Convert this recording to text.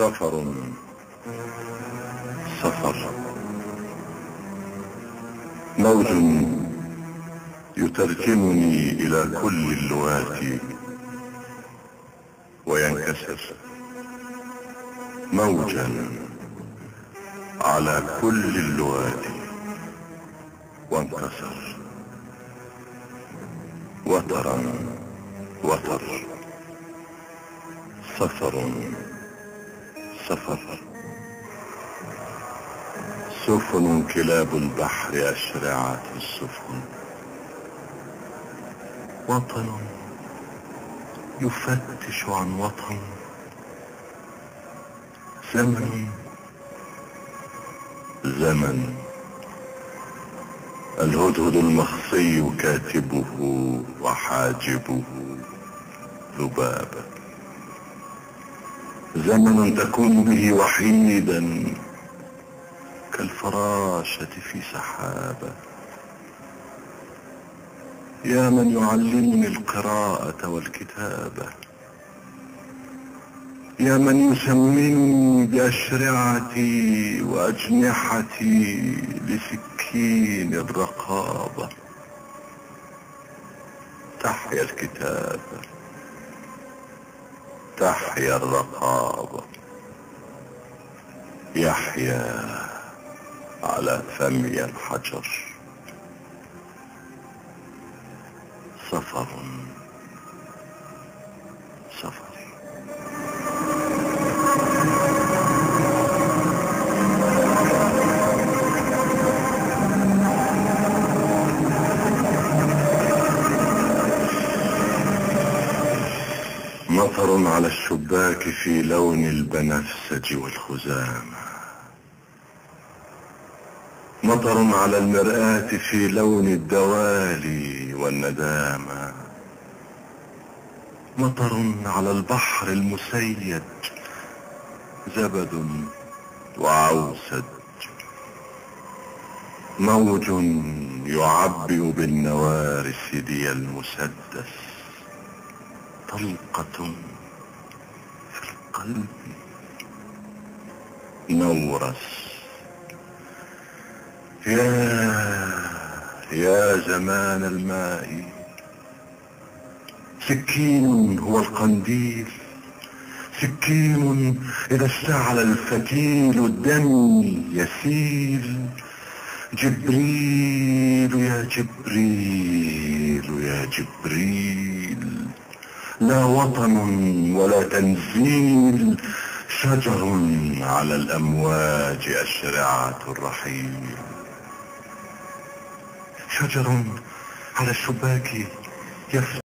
سفر. سفر. موج يترجمني إلى كل اللغات وينكسر. موجا على كل اللغات وانكسر. وترا وتر. سفر. سفر سفن كلاب البحر أشرعت السفن. وطن يفتش عن وطن. زمن زمن. الهدهد المخصي كاتبه وحاجبه ذبابة. زمن تكون به وحيدا كالفراشة في سحابة. يا من يعلمني القراءة والكتابة. يا من يسمني بأشرعتي وأجنحتي لسكين الرقابة. تحيا الكتابة. تحيا الرقابة يحيا على فمي الحجر. سفر سفر. مطر على الشباك في لون البنفسج والخزامة. مطر على المرآة في لون الدوالي والندامة. مطر على البحر المسيد زبد وعوسد موج يعبئ بالنوارس دي المسدس. طلقة في القلب نورس. يا يا زمان الماء. سكين هو القنديل. سكين إذا اشتعل الفتيل الدم يسيل. جبريل يا جبريل يا جبريل. لا وطن ولا تنزيل شجر على الأمواج أشرعة الرحيل. شجر على الشباك يفتح